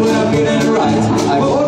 would have been in the right.